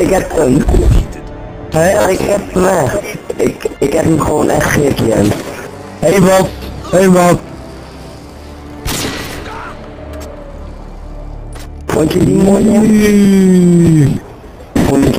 ik heb hem. Ja, ik heb hem weg. Ik, ik heb hem gewoon echt gekend. Hé hey, wat? Hé hey, wat? Vond je die mooi? hè?